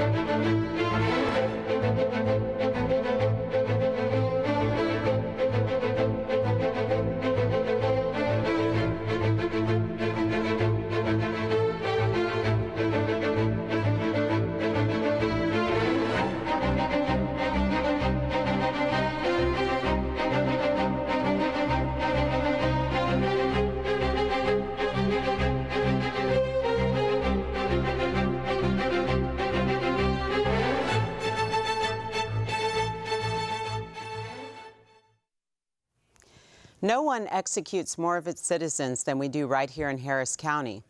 No executes more of its citizens than we do right here in Harris County.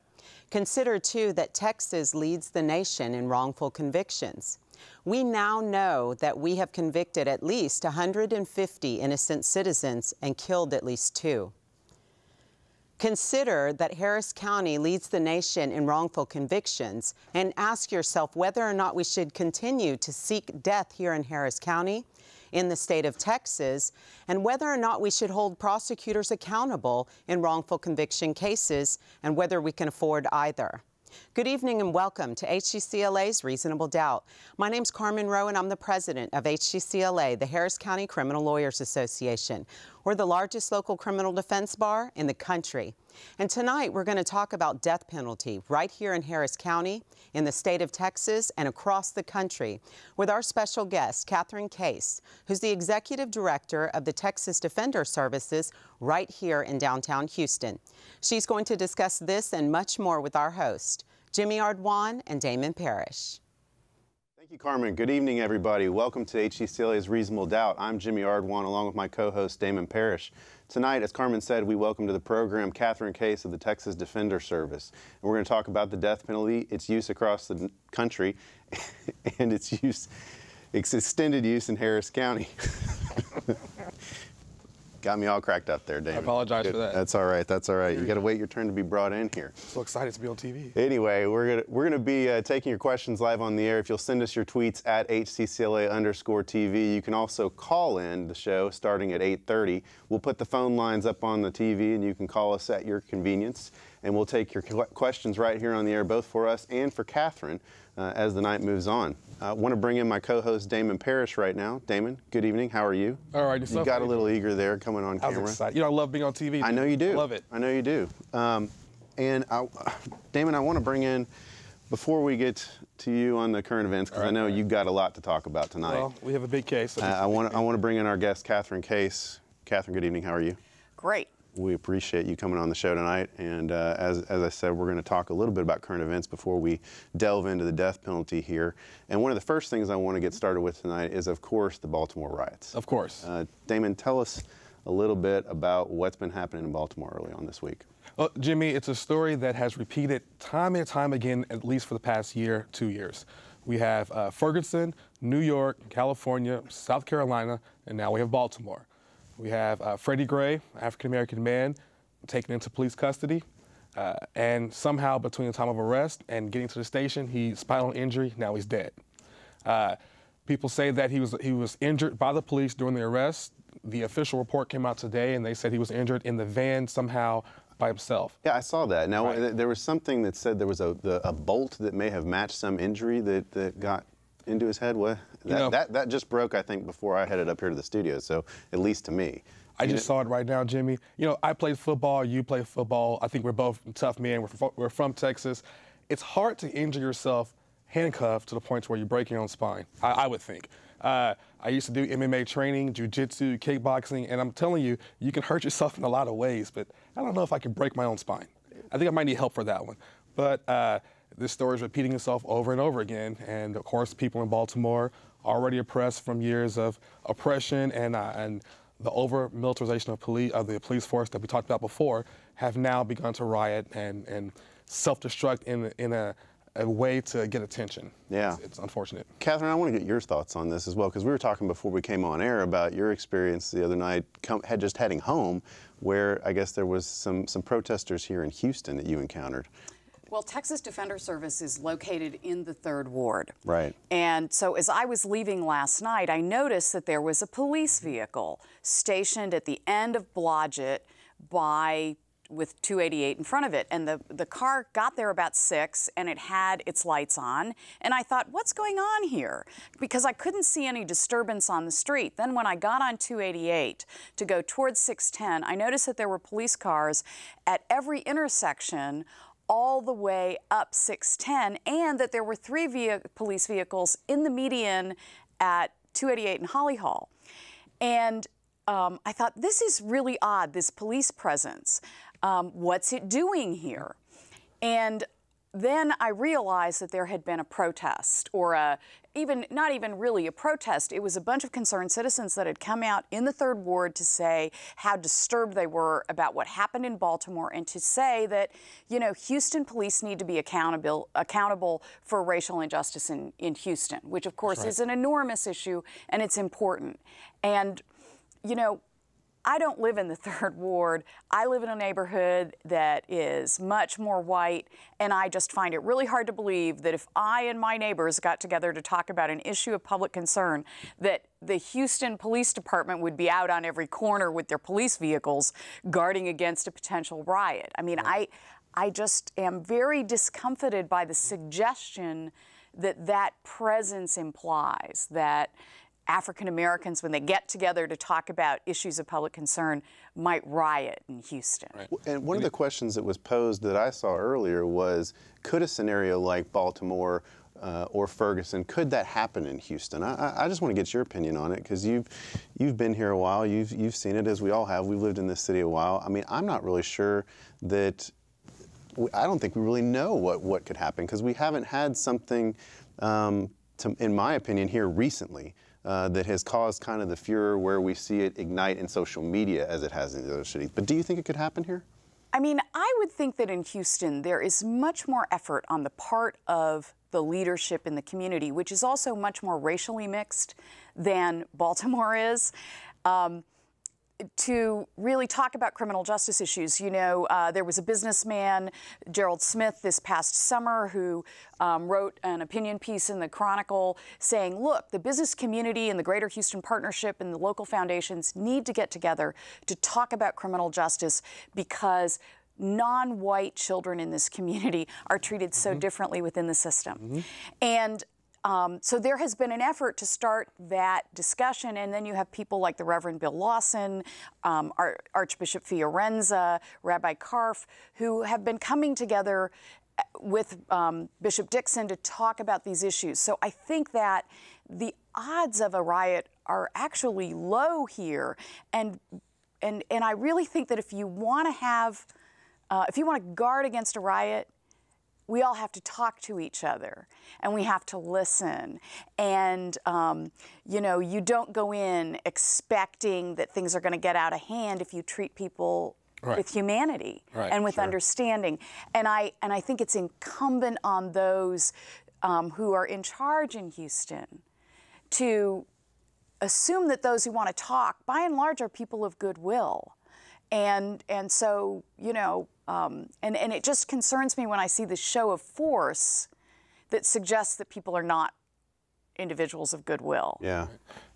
Consider, too, that Texas leads the nation in wrongful convictions. We now know that we have convicted at least 150 innocent citizens and killed at least two. Consider that Harris County leads the nation in wrongful convictions and ask yourself whether or not we should continue to seek death here in Harris County in the state of Texas and whether or not we should hold prosecutors accountable in wrongful conviction cases and whether we can afford either. Good evening and welcome to HCCLA's Reasonable Doubt. My name is Carmen Roe and I'm the president of HCCLA, the Harris County Criminal Lawyers Association. We're the largest local criminal defense bar in the country. And tonight we're going to talk about death penalty right here in Harris County, in the state of Texas, and across the country with our special guest, Kathryn Kase, who's the executive director of the Texas Defender Services right here in downtown Houston. She's going to discuss this and much more with our host, Jimmy Ardoin and Damon Parrish. Thank you, Carmen. Good evening, everybody. Welcome to HCCLA's Reasonable Doubt. I'm Jimmy Ardoin, along with my co-host Damon Parrish. Tonight, as Carmen said, we welcome to the program Kathryn Kase of the Texas Defender Service. And we're going to talk about the death penalty, its use across the country, and its use, its extended use in Harris County. Got me all cracked up there, Damon. I apologize Good. for that. That's all right. That's all right. You got to wait your turn to be brought in here. So excited to be on TV. Anyway, we're gonna we're gonna be uh, taking your questions live on the air. If you'll send us your tweets at hccla underscore TV, you can also call in the show starting at 8:30. We'll put the phone lines up on the TV, and you can call us at your convenience. And we'll take your questions right here on the air, both for us and for Kathryn, uh, as the night moves on. I want to bring in my co-host Damon Parrish right now. Damon, good evening. How are you? All right, you got a little eager there coming on I camera. was excited. You know, I love being on TV. I know you do. I love it. I know you do. Um, and I, Damon, I want to bring in before we get to you on the current events because right, I know right. you've got a lot to talk about tonight. Well, we have a big case. uh, I want I want to bring in our guest Kathryn Kase. Kathryn, good evening. How are you? Great. We appreciate you coming on the show tonight. And uh, as, as I said, we're going to talk a little bit about current events before we delve into the death penalty here. And one of the first things I want to get started with tonight is, of course, the Baltimore riots. of course. Uh, Damon, tell us a little bit about what's been happening in Baltimore early on this week. Well, Jimmy, it's a story that has repeated time and time again, at least for the past year, two years. We have uh, Ferguson, New York, California, South Carolina, and now we have Baltimore. We have uh, Freddie Gray, African American man, taken into police custody. Uh, and somehow, between the time of arrest and getting to the station, he spinal injury. Now he's dead. Uh, people say that he was he was injured by the police during the arrest. The official report came out today, and they said he was injured in the van somehow by himself. Yeah, I saw that. Now, Right. there was something that said there was a, the, a bolt that may have matched some injury that, that got into his head. What? That, know- that, that just broke, I think, before I headed up here to the studio, so at least to me. I just saw it right now, Jimmy. You know, I played football, you play football. I think we're both tough men. We're from, we're from Texas. It's hard to injure yourself handcuffed to the point where you break your own spine, I, I would think. Uh, I used to do MMA training, jujitsu, kickboxing, and I'm telling you, you can hurt yourself in a lot of ways, but I don't know if I can break my own spine. I think I might need help for that one. But uh, this story is repeating itself over and over again, and of course, people in Baltimore already oppressed from years of oppression and uh, and the over militarization of police of the police force that we talked about before have now begun to riot and and self-destruct in in a, a way to get attention. Yeah. it's, it's unfortunate. Kathryn, I want to get your thoughts on this as well, because we were talking before we came on air about your experience the other night, come, had just heading home, where I guess there was some, some protesters here in Houston that you encountered. Well, Texas Defender Service is located in the third ward. Right. And so as I was leaving last night, I noticed that there was a police vehicle stationed at the end of Blodgett by with 288 in front of it. And the, the car got there about 6 and it had its lights on. And I thought, what's going on here? Because I couldn't see any disturbance on the street. Then when I got on 288 to go towards 610, I noticed that there were police cars at every intersection all the way up 610 and that there were three via police vehicles in the median at 288 and Holly Hall. And um, I thought, this is really odd, this police presence. Um, what's it doing here? And then I realized that there had been a protest or a even not even really a protest it was a bunch of concerned citizens that had come out in the third ward to say how disturbed they were about what happened in Baltimore and to say that you know Houston police need to be accountable accountable for racial injustice in, in Houston which of course right. is an enormous issue and it's important and you know I don't live in the third ward. I live in a neighborhood that is much more white, and I just find it really hard to believe that if I and my neighbors got together to talk about an issue of public concern, that the Houston Police Department would be out on every corner with their police vehicles guarding against a potential riot. I mean, I, I just am very discomfited by the suggestion that that presence implies that African Americans, when they get together to talk about issues of public concern, might riot in Houston. Right. And one of the questions that was posed that I saw earlier was could a scenario like Baltimore uh, or Ferguson, could that happen in Houston? I, I just want to get your opinion on it because you've you've been here a while, you've you've seen it as we all have. We've lived in this city a while. I mean, I'm not really sure that. I don't think we really know what what could happen because we haven't had something, um, to, in my opinion, here recently uh, that has caused kind of the furor where we see it ignite in social media as it has in the other cities. But do you think it could happen here? I mean, I would think that in Houston there is much more effort on the part of the leadership in the community, which is also much more racially mixed than Baltimore is. Um, to really talk about criminal justice issues. You know, uh, there was a businessman, Gerald Smith, this past summer who um, wrote an opinion piece in the Chronicle saying, look, the business community and the Greater Houston Partnership and the local foundations need to get together to talk about criminal justice because non white children in this community are treated so mm -hmm. differently within the system. Mm -hmm. And um, so there has been an effort to start that discussion, and then you have people like the Reverend Bill Lawson, um, Archbishop Fiorenza, Rabbi Karff, who have been coming together uh, with um, Bishop Dixon to talk about these issues. So I think that the odds of a riot are actually low here, and and and I really think that if you want to have, uh, if you want to guard against a riot, we all have to talk to each other and we have to listen. And, um, you know, you don't go in expecting that things are going to get out of hand if you treat people Right. with humanity right, and with sure. understanding. And I and I think it's incumbent on those um, who are in charge in Houston to assume that those who want to talk, by and large, are people of goodwill. And and so you know, um, and and it just concerns me when I see the show of force that suggests that people are not individuals of goodwill. Yeah.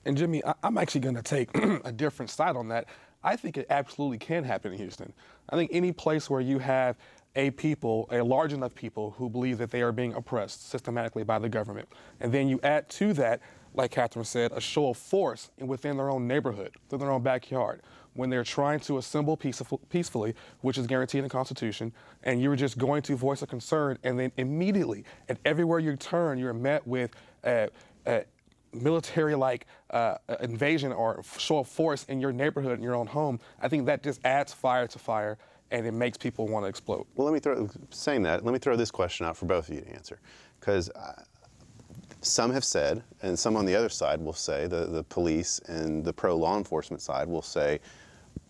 And Jimmy, I, am actually going to take a different side on that. I think it absolutely can happen in Houston. I think any place where you have a people, a large enough people who believe that they are being oppressed systematically by the government, and then you add to that, like Kathryn said, a show of force within their own neighborhood, within their own backyard, when they're trying to assemble peacefully, which is guaranteed in the Constitution, and you're just going to voice a concern, and then immediately, and everywhere you turn, you're met with a, a military-like uh, invasion or show of force in your neighborhood, in your own home. I think that just adds fire to fire, and it makes people want to explode. Well, let me throw, saying that, let me throw this question out for both of you to answer, because some have said, and some on the other side will say, the, the police and the pro law enforcement side will say,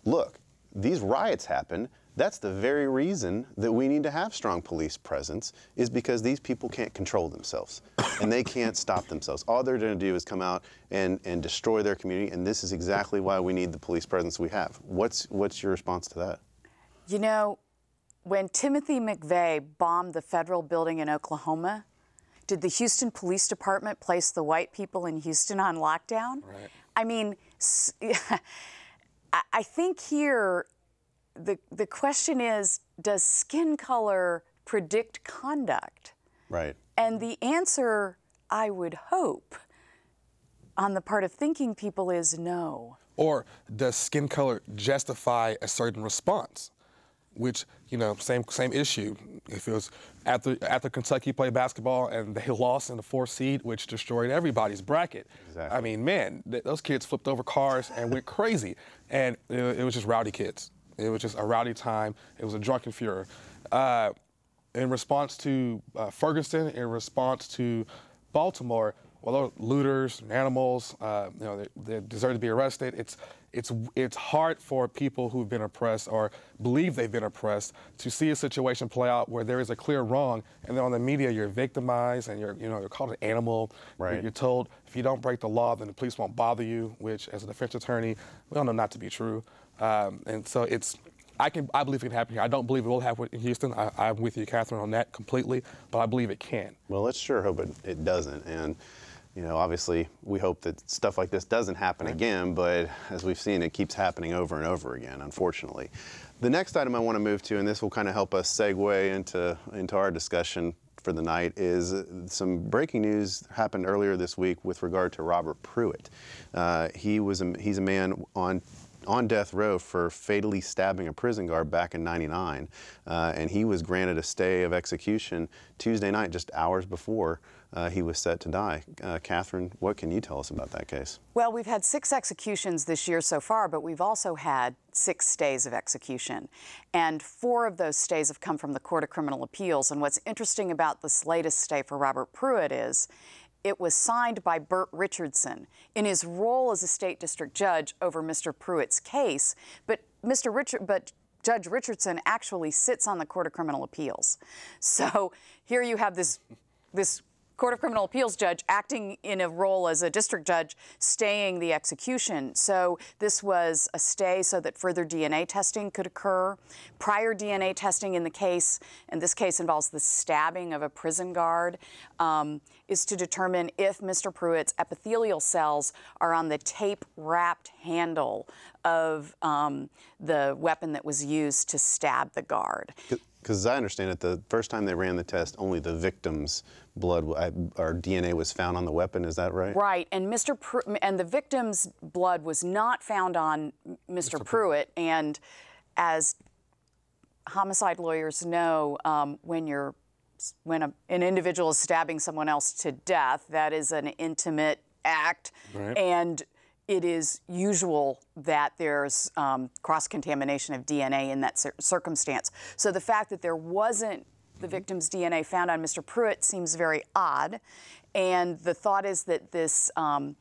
look, these riots happen. That's the very reason that we need to have strong police presence is because these people can't control themselves and they can't stop themselves. All they're going to do is come out and, and destroy their community and this is exactly why we need the police presence we have. What's, what's your response to that? You know, when Timothy McVeigh bombed the federal building in Oklahoma, did the Houston Police Department place the white people in Houston on lockdown? Right. I mean, I think here the the question is, does skin color predict conduct? Right. And the answer, I would hope, on the part of thinking people is no. Or does skin color justify a certain response? Which, you know, same same issue. If it was after after Kentucky played basketball and they lost in the fourth seed, which destroyed everybody's bracket. Exactly. I mean, man, th- those kids flipped over cars and went crazy, and it, it was just rowdy kids. It was just a rowdy time. It was a drunken furor. Uh, in response to uh, Ferguson, in response to Baltimore, well, those looters and animals, uh, you know, they, they deserve to be arrested. It's it's it's hard for people who've been oppressed or believe they've been oppressed to see a situation play out where there is a clear wrong, and then on the media you're victimized and you're you know you're called an animal. You're- Right. You're told if you don't break the law, then the police won't bother you. Which, as a defense attorney, we all know not to be true. Um, and so it's. I can. I believe it can happen here. I don't believe it will happen in Houston. I, I'm with you, Kathryn, on that completely. But I believe it can. Well, let's sure hope it, it doesn't. And, you know, obviously, we hope that stuff like this doesn't happen again, but as we've seen, it keeps happening over and over again, unfortunately. The next item I want to move to, and this will kind of help us segue into, into our discussion for the night, is some breaking news happened earlier this week with regard to Robert Pruitt. Uh, he was a, he's a man on on death row for fatally stabbing a prison guard back in 99. Uh, and he was granted a stay of execution Tuesday night, just hours before uh, he was set to die. Uh, Kathryn, what can you tell us about that case? Well, we've had six executions this year so far, but we've also had six stays of execution. And four of those stays have come from the Court of Criminal Appeals. And what's interesting about this latest stay for Robert Pruitt is it was signed by Bert Richardson in his role as a state district judge over Mr. Pruitt's case. But Mr. Richard, but Judge Richardson actually sits on the Court of Criminal Appeals. So here you have this this Court of Criminal Appeals judge acting in a role as a district judge, staying the execution. So this was a stay so that further DNA testing could occur. Prior DNA testing in the case, and this case involves the stabbing of a prison guard, um, is to determine if Mr. Pruitt's epithelial cells are on the tape wrapped handle of um, the weapon that was used to stab the guard. Because as I understand it, the first time they ran the test, only the victim's blood or DNA was found on the weapon. Is that right? Right, and Mr. Pru- and the victim's blood was not found on Mr. Pruitt. And as homicide lawyers know, um, when you're when a, an individual is stabbing someone else to death, that is an intimate act, Right. and it is usual that there's um, cross contamination of DNA in that cir- circumstance. So the fact that there wasn't the victim's DNA found on Mr. Pruitt seems very odd, and the thought is that this. Um,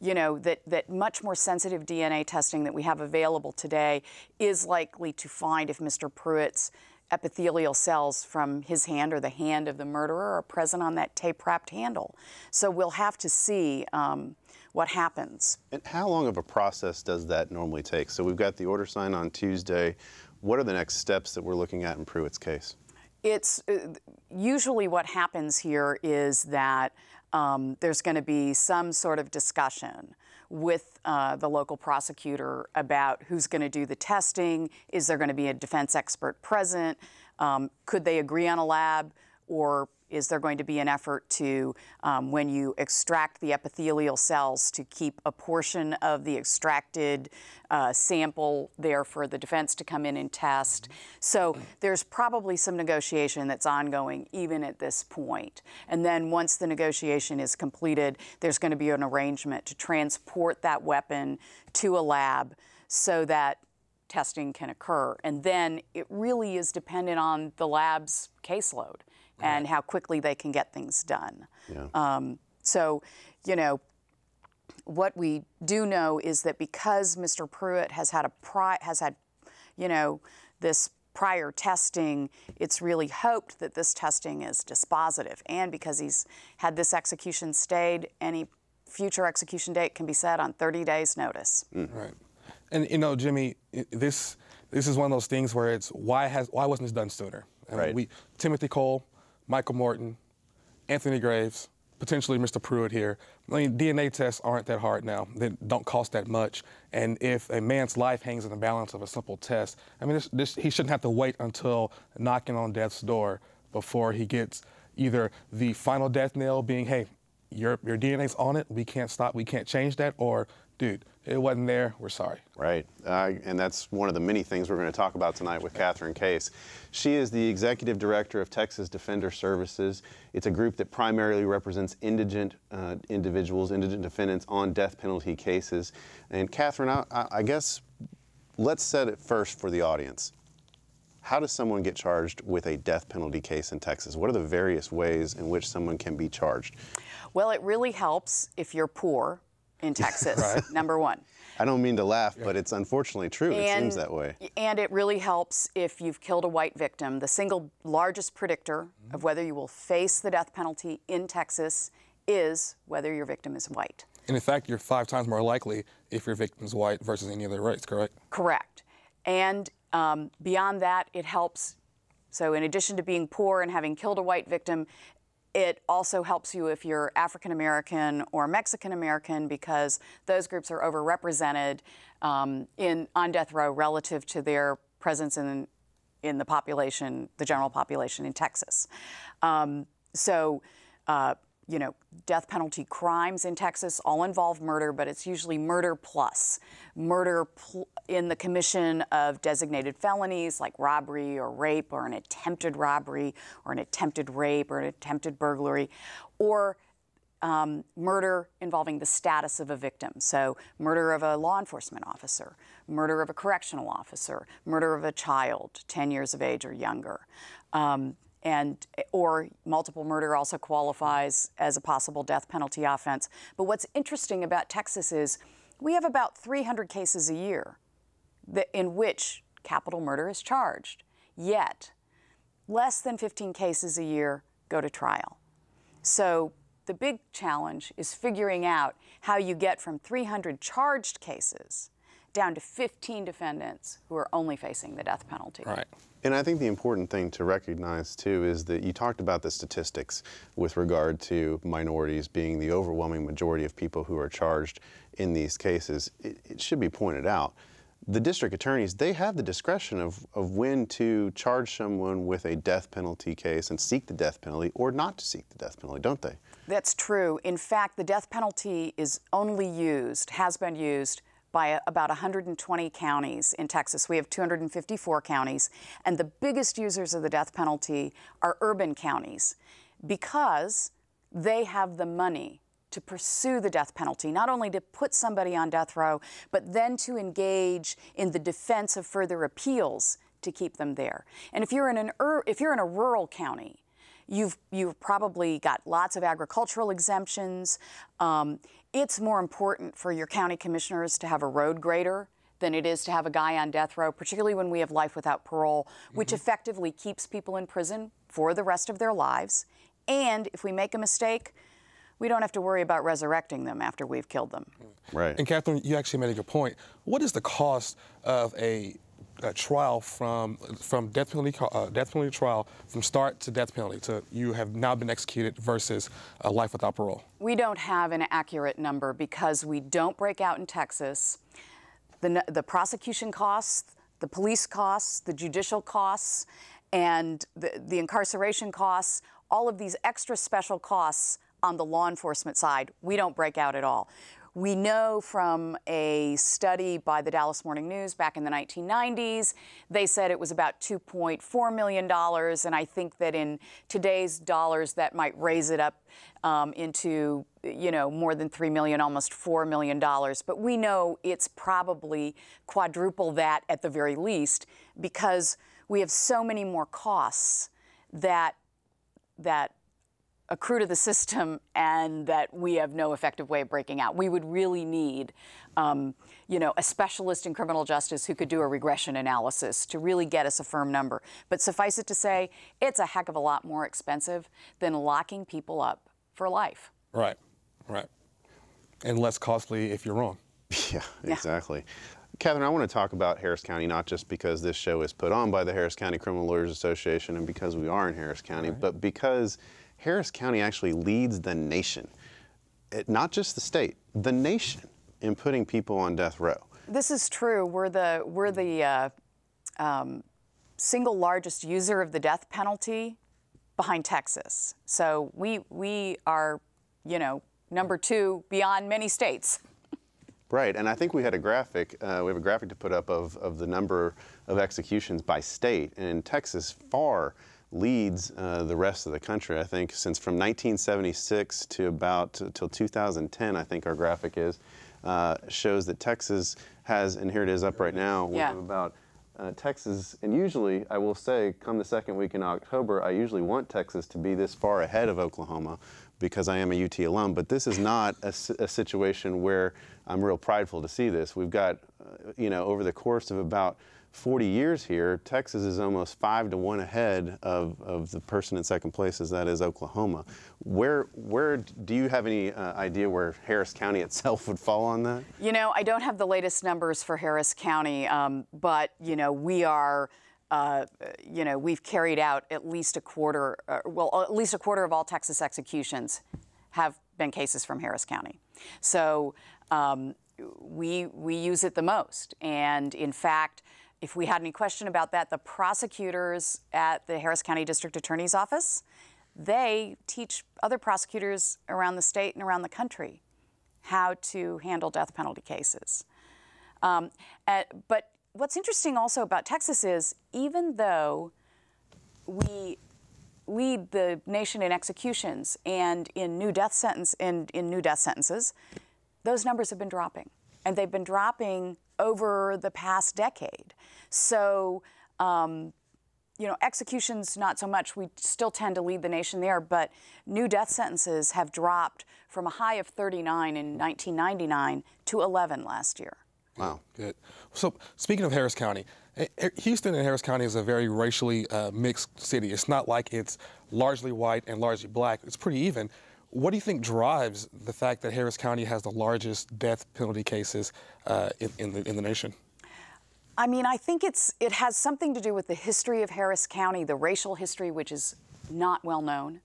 you know, that, that much more sensitive DNA testing that we have available today is likely to find if Mr. Pruitt's epithelial cells from his hand or the hand of the murderer are present on that tape wrapped handle. So we'll have to see um, what happens. And how long of a process does that normally take? So we've got the order signed on Tuesday. What are the next steps that we're looking at in Pruitt's case? It's uh, usually what happens here is that um, there's going to be some sort of discussion with uh, the local prosecutor about who's going to do the testing. Is there going to be a defense expert present? Um, could they agree on a lab? Or is there going to be an effort to, um, when you extract the epithelial cells, to keep a portion of the extracted uh, sample there for the defense to come in and test? So there's probably some negotiation that's ongoing even at this point. And then once the negotiation is completed, there's going to be an arrangement to transport that weapon to a lab so that testing can occur. And then it really is dependent on the lab's caseload and how quickly they can get things done. Yeah. Um, so, you know, what we do know is that because Mr. Pruitt has had a pri- has had, you know, this prior testing, it's really hoped that this testing is dispositive. And because he's had this execution stayed, any future execution date can be set on 30 days' notice. Right. And you know, Jimmy, this this is one of those things where it's why has why wasn't this done sooner? I mean, Right. we Timothy Cole, Michael Morton, Anthony Graves, potentially Mr. Pruitt here. I mean, DNA tests aren't that hard now. They don't cost that much. And if a man's life hangs in the balance of a simple test, I mean, this, this, he shouldn't have to wait until knocking on death's door before he gets either the final death nail being, hey, your, your DNA's on it, we can't stop, we can't change that, or dude, it wasn't there, we're sorry. Right. Uh, and that's one of the many things we're going to talk about tonight with Kathryn Kase. She is the executive director of Texas Defender Services. It's a group that primarily represents indigent uh, individuals, indigent defendants on death penalty cases. And Kathryn, I, I guess let's set it first for the audience. How does someone get charged with a death penalty case in Texas? What are the various ways in which someone can be charged? Well, it really helps if you're poor in Texas, right. number one. I don't mean to laugh, but it's unfortunately true. And, it seems that way. And it really helps if you've killed a white victim. The single largest predictor mm-hmm. of whether you will face the death penalty in Texas is whether your victim is white. And in fact, you're five times more likely if your victim is white versus any other race, correct? Correct. And um, beyond that, it helps. So, in addition to being poor and having killed a white victim, it also helps you if you're African American or Mexican American because those groups are overrepresented um, in on death row relative to their presence in in the population, the general population in Texas. Um, so. Uh, you know, death penalty crimes in Texas all involve murder, but it's usually murder plus. Murder pl- in the commission of designated felonies like robbery or rape or an attempted robbery or an attempted rape or an attempted burglary, or um, murder involving the status of a victim. So, murder of a law enforcement officer, murder of a correctional officer, murder of a child 10 years of age or younger. Um, and or multiple murder also qualifies as a possible death penalty offense. But what's interesting about Texas is we have about 300 cases a year that, in which capital murder is charged. Yet, less than 15 cases a year go to trial. So the big challenge is figuring out how you get from 300 charged cases down to 15 defendants who are only facing the death penalty. Right. And I think the important thing to recognize too is that you talked about the statistics with regard to minorities being the overwhelming majority of people who are charged in these cases. It, it should be pointed out the district attorneys, they have the discretion of, of when to charge someone with a death penalty case and seek the death penalty or not to seek the death penalty, don't they? That's true. In fact, the death penalty is only used, has been used by about 120 counties in Texas. We have 254 counties, and the biggest users of the death penalty are urban counties because they have the money to pursue the death penalty, not only to put somebody on death row, but then to engage in the defense of further appeals to keep them there. And if you're in an if you're in a rural county, you've you've probably got lots of agricultural exemptions. Um, it's more important for your county commissioners to have a road grader than it is to have a guy on death row, particularly when we have life without parole, which mm-hmm. effectively keeps people in prison for the rest of their lives. And if we make a mistake, we don't have to worry about resurrecting them after we've killed them. Right. And Kathryn, you actually made a good point. What is the cost of a a trial from from death penalty uh, death penalty trial from start to death penalty to you have now been executed versus a life without parole? We don't have an accurate number because we don't break out in Texas. The the prosecution costs, the police costs, the judicial costs, and the, the incarceration costs. All of these extra special costs on the law enforcement side, we don't break out at all. We know from a study by the Dallas Morning News back in the 1990s, they said it was about $2.4 million. And I think that in today's dollars, that might raise it up um, into, you know, more than 3 million, almost $4 million. But we know it's probably quadruple that at the very least because we have so many more costs that that accrue to the system and that we have no effective way of breaking out. We would really need, um, you know, a specialist in criminal justice who could do a regression analysis to really get us a firm number. But suffice it to say, it's a heck of a lot more expensive than locking people up for life. Right, right. And less costly if you're wrong. Yeah, exactly. Yeah. Kathryn, I want to talk about Harris County not just because this show is put on by the Harris County Criminal Lawyers Association and because we are in Harris County, right. but because Harris County actually leads the nation, it, not just the state, the nation, in putting people on death row. This is true. We're the we're the uh, um, single largest user of the death penalty behind Texas. So we we are, you know, number two beyond many states. Right, and I think we had a graphic. Uh, we have a graphic to put up of, of the number of executions by state, and in Texas far leads uh, the rest of the country. I think since from 1976 to about till 2010, I think our graphic is uh, shows that Texas has, and here it is up right now. We Yeah. have about uh, Texas, and usually I will say, come the second week in October, I usually want Texas to be this far ahead of Oklahoma because I am a UT alum. But this is not a, a situation where I'm real prideful to see this. We've got, uh, you know, over the course of about 40 years here, Texas is almost five to one ahead of, of the person in second place, as that is Oklahoma. Where, where do you have any uh, idea where Harris County itself would fall on that? You know, I don't have the latest numbers for Harris County, um, but you know, we are. Uh, you know, we've carried out at least a quarter, uh, well, at least a quarter of all Texas executions have been cases from Harris County. So um, we we use it the most, and in fact, if we had any question about that, the prosecutors at the Harris County District Attorney's Office, they teach other prosecutors around the state and around the country how to handle death penalty cases. Um, but what's interesting also about Texas is even though we lead the nation in executions and in new death sentence and in new death sentences, those numbers have been dropping, and they've been dropping over the past decade. So. Um, you know, executions not so much. We still tend to lead the nation there, but new death sentences have dropped from a high of 39 in 1999 to 11 last year. Wow. Good. So speaking of Harris County, eh, eh, Houston and Harris County is a very racially uh, mixed city. It's not like it's largely white and largely black. It's pretty even. What do you think drives the fact that Harris County has the largest death penalty cases uh, in, in, the, in the nation? I mean, I think it's it has something to do with the history of Harris County, the racial history, which is not well known.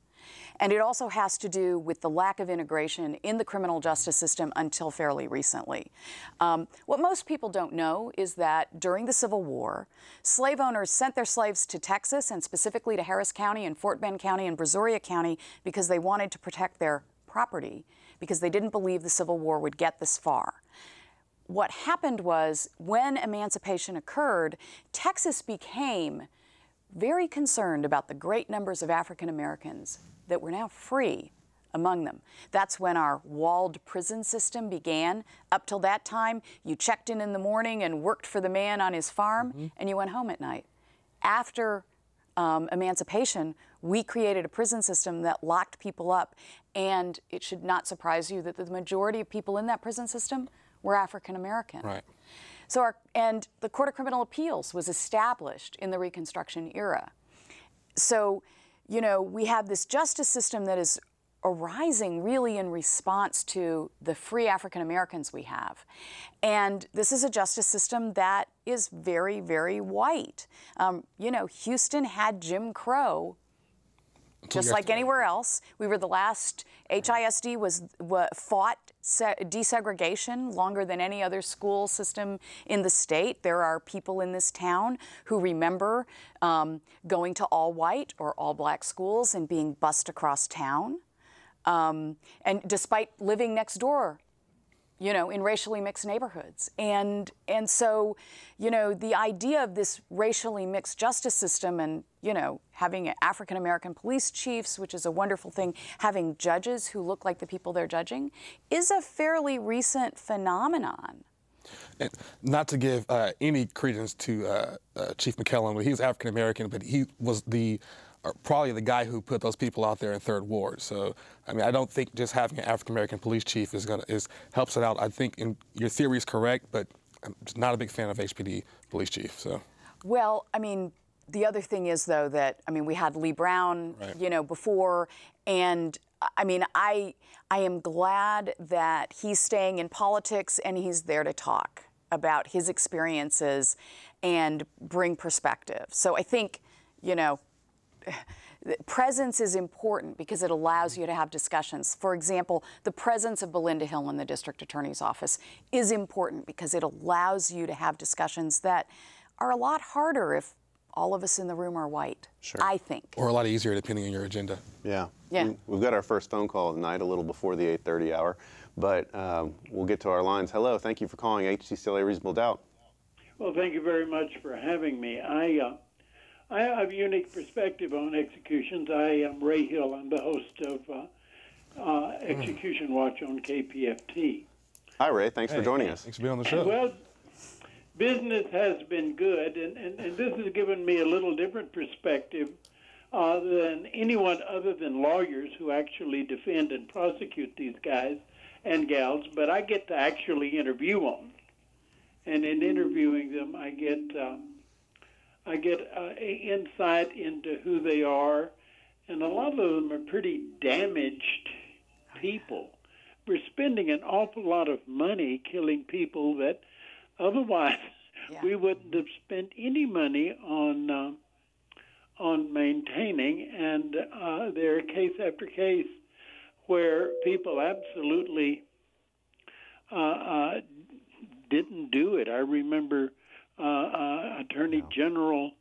And it also has to do with the lack of integration in the criminal justice system until fairly recently. Um, what most people don't know is that during the Civil War, slave owners sent their slaves to Texas and specifically to Harris County and Fort Bend County and Brazoria County because they wanted to protect their property because they didn't believe the Civil War would get this far what happened was when emancipation occurred, Texas became very concerned about the great numbers of African Americans that were now free among them. That's when our walled prison system began. Up till that time, you checked in in the morning and worked for the man on his farm, and you went home at night. After um, emancipation, we created a prison system that locked people up, and it should not surprise you that the majority of people in that prison system were African American. Right. So our, and the Court of Criminal Appeals was established in the Reconstruction era. So, you know, we have this justice system that is arising really in response to the free African Americans we have. And this is a justice system that is very, very white. Um, you know, Houston had Jim Crow just like anywhere else. We were the last. HISD was wa- fought se- desegregation longer than any other school system in the state. There are people in this town who remember um, going to all white or all black schools and being bused across town. Um, and despite living next door you know, in racially mixed neighborhoods. And and so, you know, the idea of this racially mixed justice system and, you know, having African American police chiefs, which is a wonderful thing, having judges who look like the people they're judging, is a fairly recent phenomenon. And not to give uh, any credence to uh, uh, Chief McClelland, but he was African American, but he was the probably the guy who put those people out there in Third Ward. So, I mean, I don't think just having an African American police chief is gonna is helps it out. I think in, your theory is correct, but I'm just not a big fan of HPD police chief. So, Well, I mean, the other thing is though that I mean we had Lee Brown, Right. you know, before, and I mean I I am glad that he's staying in politics and he's there to talk about his experiences and bring perspective. So I think, you know. Presence is important because it allows you to have discussions. For example, the presence of Belinda Hill in the district attorney's office is important because it allows you to have discussions that are a lot harder if all of us in the room are white. Sure. I think. Or a lot easier depending on your agenda. Yeah. Yeah. We, have got our first phone call of the night, a little before the 8:30 hour, but um, we'll get to our lines. Hello. Thank you for calling HCCLA Reasonable Doubt. Well, thank you very much for having me. I uh, I have a unique perspective on executions. I am Ray Hill. I'm the host of uh, uh, Execution Watch on KPFT. Hi, Ray. Thanks hey, for joining us. Thanks for being on the show. Well, business has been good, and, and, and this has given me a little different perspective uh, than anyone other than lawyers who actually defend and prosecute these guys and gals, but I get to actually interview them. And in interviewing them, I get um, I get uh, insight into who they are, and a lot of them are pretty damaged people. We're spending an awful lot of money killing people that Otherwise, yeah. we wouldn't have spent any money on uh, on maintaining. And uh, there are case after case where people absolutely uh, uh didn't do it. I remember uh, uh, Attorney General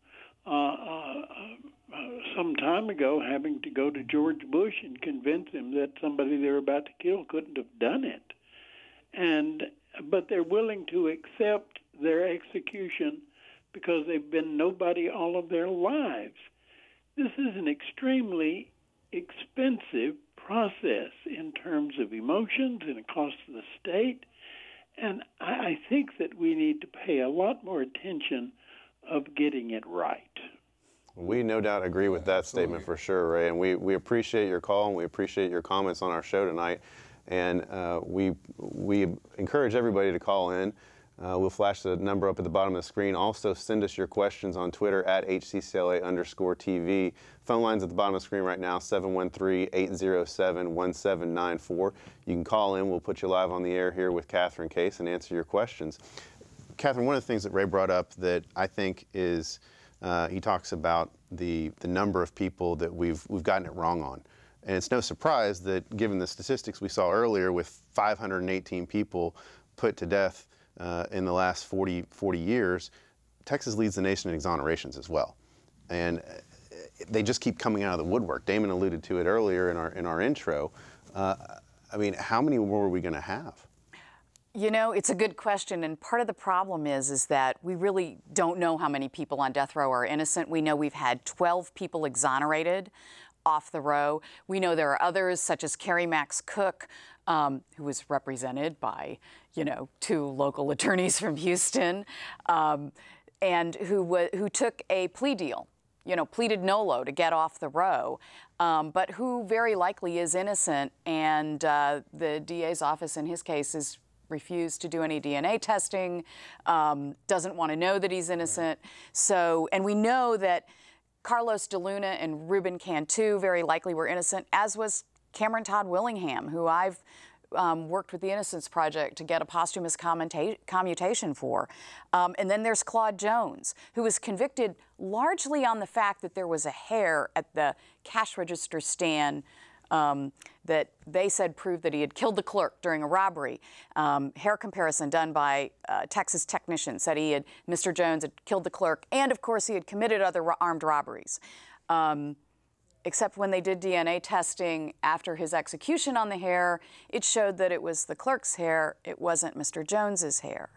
some time ago having to go to George Bush and convince him that somebody they were about to kill couldn't have done it. And but they're willing to accept their execution because they've been nobody all of their lives. This is an extremely expensive process in terms of emotions and it costs the state. And I think that we need to pay a lot more attention of getting it right. We no doubt agree with that statement for sure, Ray. And we, we appreciate your call and we appreciate your comments on our show tonight. And uh, we, we encourage everybody to call in. Uh, we'll flash the number up at the bottom of the screen. Also, send us your questions on Twitter at HCCLA underscore TV. Phone lines at the bottom of the screen right now, 713-807-1794. You can call in. We'll put you live on the air here with Kathryn Kase and answer your questions. Kathryn, one of the things that Ray brought up that I think is, uh, he talks about the, the number of people that we've, we've gotten it wrong on. And it's no surprise that given the statistics we saw earlier with 518 people put to death uh, in the last 40, 40 years, Texas leads the nation in exonerations as well. And uh, they just keep coming out of the woodwork. Damon alluded to it earlier in our, in our intro. Uh, I mean, how many more are we going to have? You know, it's a good question, and part of the problem is is that we really don't know how many people on death row are innocent. We know we've had 12 people exonerated off the row. We know there are others, such as Kerry Max Cook, um, who was represented by, you know, two local attorneys from Houston, um, and who, who took a plea deal, you know, pleaded nolo to get off the row, um, but who very likely is innocent. And uh, the DA's office, in his case, is refused to do any DNA testing, um, doesn't want to know that he's innocent. So, and we know that Carlos DeLuna and Ruben Cantu very likely were innocent, as was Cameron Todd Willingham, who I've um, worked with the Innocence Project to get a posthumous commutation for. Um, and then there's Claude Jones, who was convicted largely on the fact that there was a hair at the cash register stand um, that they said proved that he had killed the clerk during a robbery. Um, hair comparison done by uh, Texas technician said he had, Mr. Jones had killed the clerk, and of course he had committed other armed robberies. Um, except when they did DNA testing after his execution on the hair, it showed that it was the clerk's hair, it wasn't Mr. Jones's hair.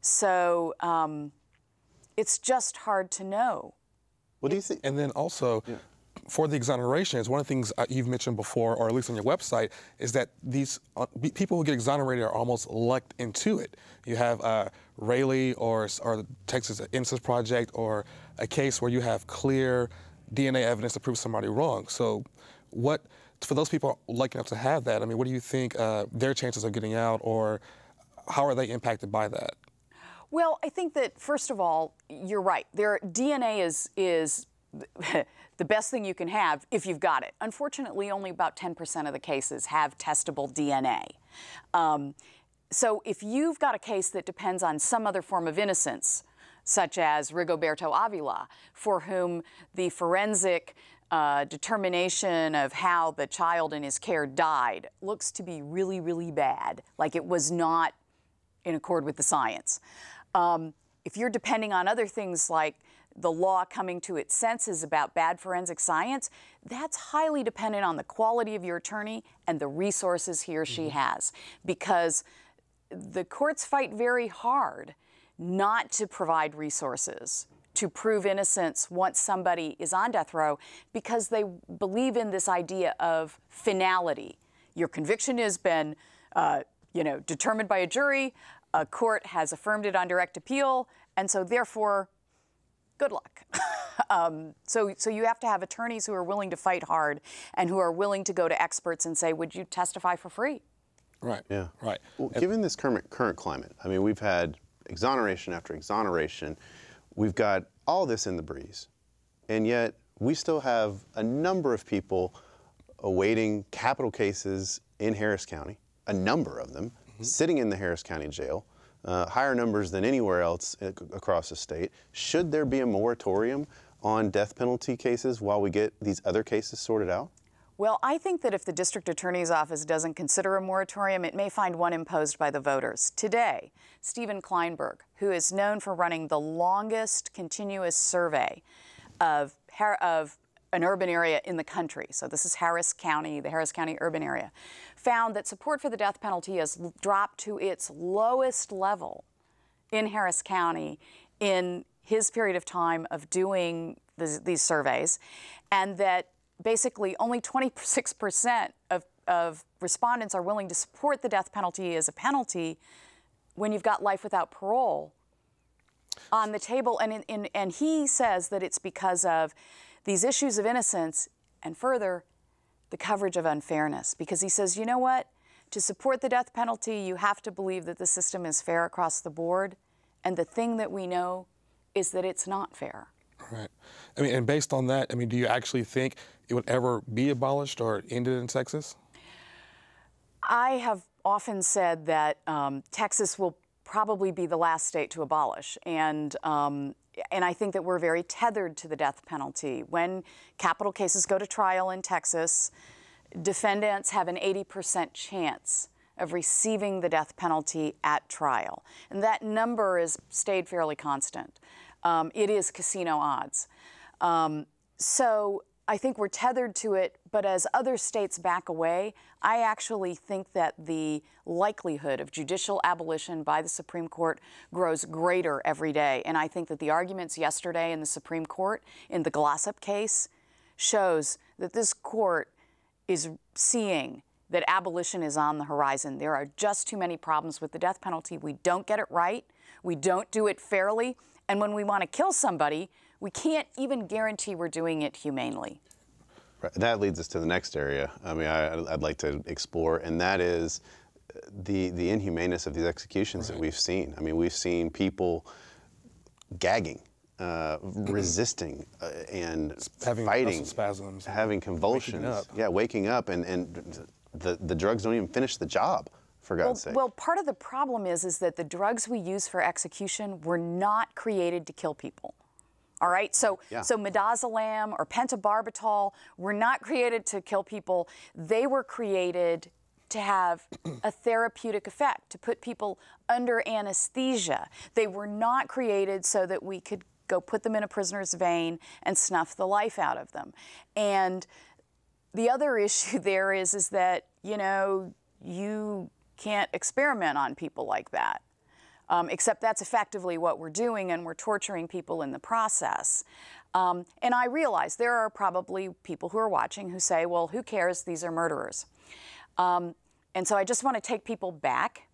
So um, it's just hard to know. What do you think? And then also, yeah for the exonerations, one of the things uh, you've mentioned before, or at least on your website, is that these uh, people who get exonerated are almost lucked into it. You have uh, Rayleigh or, or the Texas Innocence Project or a case where you have clear DNA evidence to prove somebody wrong. So, what for those people lucky enough to have that? I mean, what do you think uh, their chances of getting out, or how are they impacted by that? Well, I think that first of all, you're right. Their DNA is is the best thing you can have if you've got it. Unfortunately, only about 10% of the cases have testable DNA. Um, so if you've got a case that depends on some other form of innocence, such as Rigoberto Avila, for whom the forensic uh, determination of how the child in his care died looks to be really, really bad, like it was not in accord with the science. Um, if you're depending on other things like the law coming to its senses about bad forensic science, that's highly dependent on the quality of your attorney and the resources he or she mm-hmm. has. Because the courts fight very hard not to provide resources to prove innocence once somebody is on death row because they believe in this idea of finality. Your conviction has been, uh, you know, determined by a jury. A court has affirmed it on direct appeal, and so therefore good luck. um, so, so you have to have attorneys who are willing to fight hard and who are willing to go to experts and say, "Would you testify for free?" Right. Yeah. Right. Well, given this current current climate, I mean, we've had exoneration after exoneration. We've got all this in the breeze, and yet we still have a number of people awaiting capital cases in Harris County. A number of them mm-hmm. sitting in the Harris County Jail uh, higher numbers than anywhere else across the state. Should there be a moratorium on death penalty cases while we get these other cases sorted out? Well, I think that if the district attorney's office doesn't consider a moratorium, it may find one imposed by the voters. Today, Stephen Klineberg, who is known for running the longest continuous survey of, of an urban area in the country, so this is Harris County, the Harris County urban area, found that support for the death penalty has dropped to its lowest level in Harris County in his period of time of doing these surveys, and that basically only 26% of, of respondents are willing to support the death penalty as a penalty when you've got life without parole on the table. And, in, in, and he says that it's because of these issues of innocence and further the coverage of unfairness because he says, you know what? To support the death penalty, you have to believe that the system is fair across the board. And the thing that we know is that it's not fair. Right. I mean, and based on that, I mean, do you actually think it would ever be abolished or ended in Texas? I have often said that um, Texas will probably be the last state to abolish. And um, and I think that we're very tethered to the death penalty. When capital cases go to trial in Texas, defendants have an 80% chance of receiving the death penalty at trial. And that number has stayed fairly constant. Um, it is casino odds. Um, so I think we're tethered to it, but as other states back away, I actually think that the likelihood of judicial abolition by the Supreme Court grows greater every day. And I think that the arguments yesterday in the Supreme Court in the Glossip case shows that this court is seeing that abolition is on the horizon. There are just too many problems with the death penalty. We don't get it right. We don't do it fairly. And when we want to kill somebody, we can't even guarantee we're doing it humanely. That leads us to the next area. I mean, I, would like to explore, and that is the the inhumaneness of these executions right. that we've seen. I mean, we've seen people gagging, uh, resisting, uh, and having fighting, spasms, having convulsions. Waking yeah, waking up, and and the the drugs don't even finish the job. For God's well, sake. Well, part of the problem is is that the drugs we use for execution were not created to kill people. All right, so yeah. so midazolam or pentobarbital were not created to kill people. They were created to have a therapeutic effect, to put people under anesthesia. They were not created so that we could go put them in a prisoner's vein and snuff the life out of them. And the other issue there is is that, you know, you can't experiment on people like that. Um, except that's effectively what we're doing, and we're torturing people in the process. Um, and I realize there are probably people who are watching who say, well, who cares? These are murderers. Um, and so I just want to take people back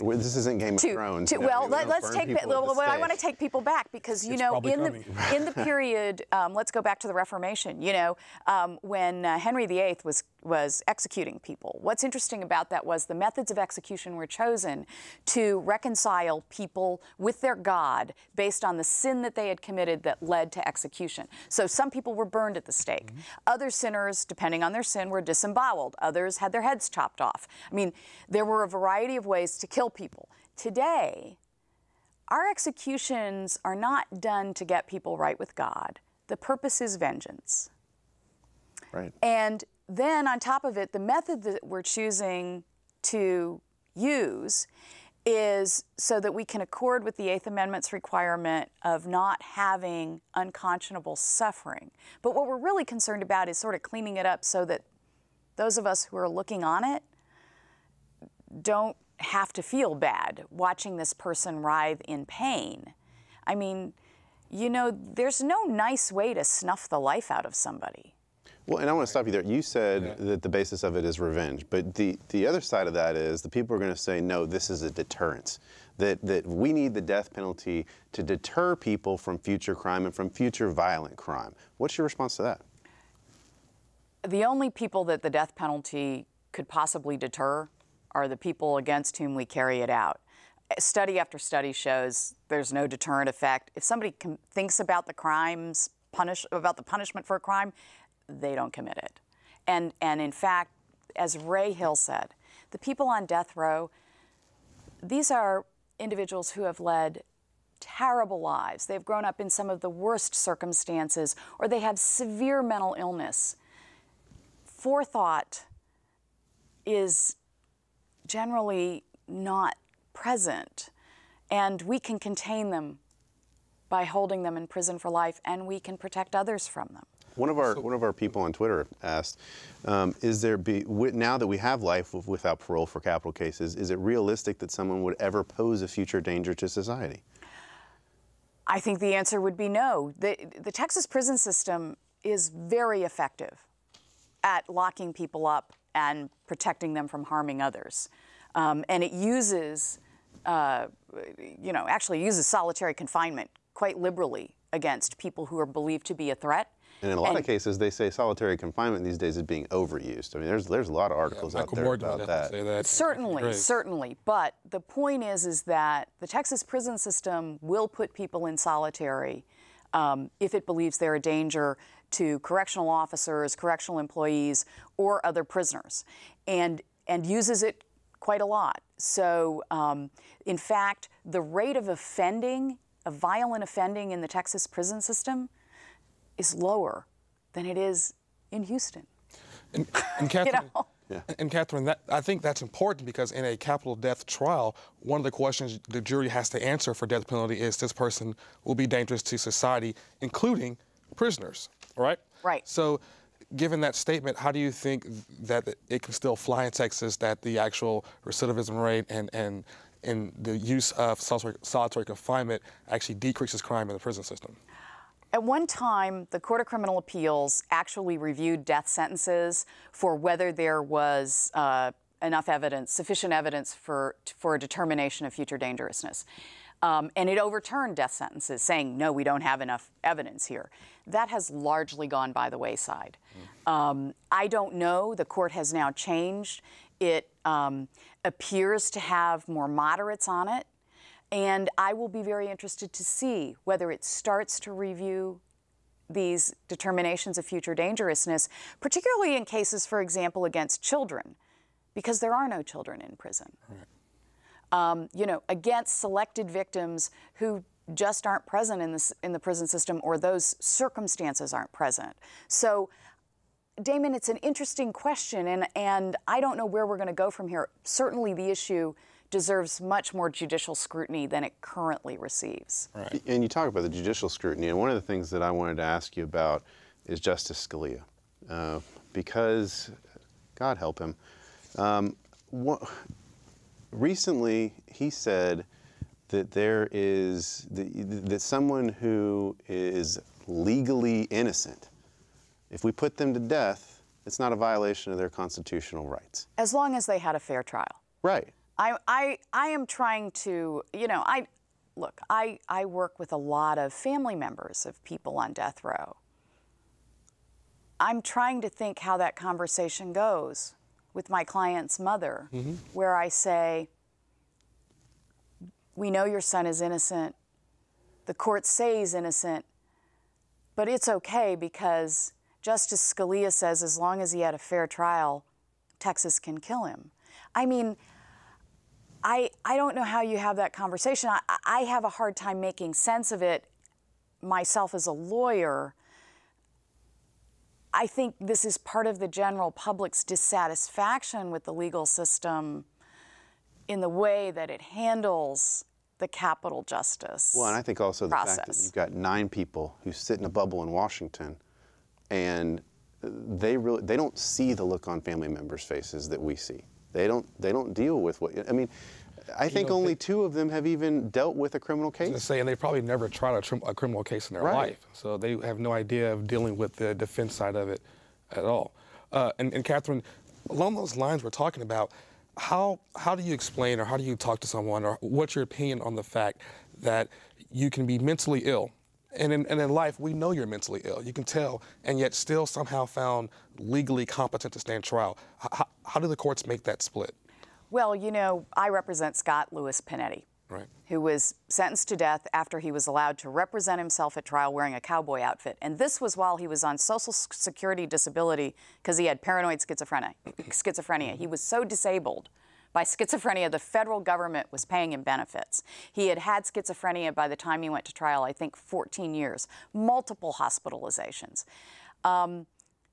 well, this isn't Game of Thrones. To, well, let, us take. Well, I want to take people back because you it's know, in coming. the in the period, um, let's go back to the Reformation. You know, um, when uh, Henry VIII was was executing people. What's interesting about that was the methods of execution were chosen to reconcile people with their God based on the sin that they had committed that led to execution. So some people were burned at the stake. Mm-hmm. Other sinners, depending on their sin, were disemboweled. Others had their heads chopped off. I mean, there were a variety of ways to kill people. Today, our executions are not done to get people right with God. The purpose is vengeance. Right. And then on top of it, the method that we're choosing to use is so that we can accord with the Eighth Amendment's requirement of not having unconscionable suffering. But what we're really concerned about is sort of cleaning it up so that those of us who are looking on it don't have to feel bad watching this person writhe in pain. I mean, you know, there's no nice way to snuff the life out of somebody. Well, and I want to stop you there. You said yeah. that the basis of it is revenge, but the, the other side of that is the people are going to say, no, this is a deterrence. That, that we need the death penalty to deter people from future crime and from future violent crime. What's your response to that? The only people that the death penalty could possibly deter are the people against whom we carry it out. Study after study shows there's no deterrent effect. If somebody thinks about the crimes, punish about the punishment for a crime, they don't commit it. And, and in fact, as Ray Hill said, the people on death row, these are individuals who have led terrible lives. They've grown up in some of the worst circumstances, or they have severe mental illness. Forethought is generally not present, and we can contain them by holding them in prison for life, and we can protect others from them. One of our one of our people on Twitter asked, um, "Is there be now that we have life without parole for capital cases? Is it realistic that someone would ever pose a future danger to society?" I think the answer would be no. The the Texas prison system is very effective at locking people up and protecting them from harming others, um, and it uses. Uh, you know, actually uses solitary confinement quite liberally against people who are believed to be a threat. And in a lot and, of cases, they say solitary confinement these days is being overused. I mean, there's there's a lot of articles yeah, out there about that. that. Certainly, certainly. But the point is, is that the Texas prison system will put people in solitary um, if it believes they're a danger to correctional officers, correctional employees, or other prisoners, and and uses it quite a lot. So, um, in fact, the rate of offending, of violent offending in the Texas prison system is lower than it is in Houston. And, and Kathryn, you know? yeah. and Kathryn, that, I think that's important because in a capital death trial, one of the questions the jury has to answer for death penalty is this person will be dangerous to society, including prisoners, right? Right. So, given that statement, how do you think that it can still fly in Texas that the actual recidivism rate and, and, and the use of solitary, solitary confinement actually decreases crime in the prison system? At one time, the Court of Criminal Appeals actually reviewed death sentences for whether there was uh, enough evidence, sufficient evidence for, for a determination of future dangerousness. Um, and it overturned death sentences, saying, no, we don't have enough evidence here. That has largely gone by the wayside. Mm. Um, I don't know. The court has now changed. It um, appears to have more moderates on it. And I will be very interested to see whether it starts to review these determinations of future dangerousness, particularly in cases, for example, against children, because there are no children in prison. Right. Um, you know, against selected victims who just aren't present in, this, in the prison system or those circumstances aren't present. So, Damon, it's an interesting question, and, and I don't know where we're going to go from here. Certainly, the issue deserves much more judicial scrutiny than it currently receives. Right. And you talk about the judicial scrutiny, and one of the things that I wanted to ask you about is Justice Scalia, uh, because God help him. Um, what, recently, he said that there is the, that someone who is legally innocent, if we put them to death, it's not a violation of their constitutional rights. As long as they had a fair trial. Right. I, I, I am trying to, you know, I look, I, I work with a lot of family members of people on death row. I'm trying to think how that conversation goes with my client's mother, mm-hmm. where I say, We know your son is innocent. The courts say he's innocent, but it's okay because Justice Scalia says as long as he had a fair trial, Texas can kill him. I mean, I, I don't know how you have that conversation. I, I have a hard time making sense of it myself as a lawyer. I think this is part of the general public's dissatisfaction with the legal system in the way that it handles the capital justice. Well, and I think also the process. fact that you've got nine people who sit in a bubble in Washington, and they really they don't see the look on family members' faces that we see. They don't they don't deal with what I mean. I think know, only they- two of them have even dealt with a criminal case. say, and they probably never tried a, trim, a criminal case in their Right. life, so they have no idea of dealing with the defense side of it at all. Uh, and, and Kathryn, along those lines we're talking about, how how do you explain or how do you talk to someone or what's your opinion on the fact that you can be mentally ill, and in, and in life we know you're mentally ill, you can tell, and yet still somehow found legally competent to stand trial. How, how do the courts make that split? Well, you know, I represent Scott Louis Panetti, Right. who was sentenced to death after he was allowed to represent himself at trial wearing a cowboy outfit. And this was while he was on Social Security disability because he had paranoid schizophrenia. schizophrenia. He was so disabled by schizophrenia, the federal government was paying him benefits. He had had schizophrenia by the time he went to trial, I think 14 years, multiple hospitalizations. Um,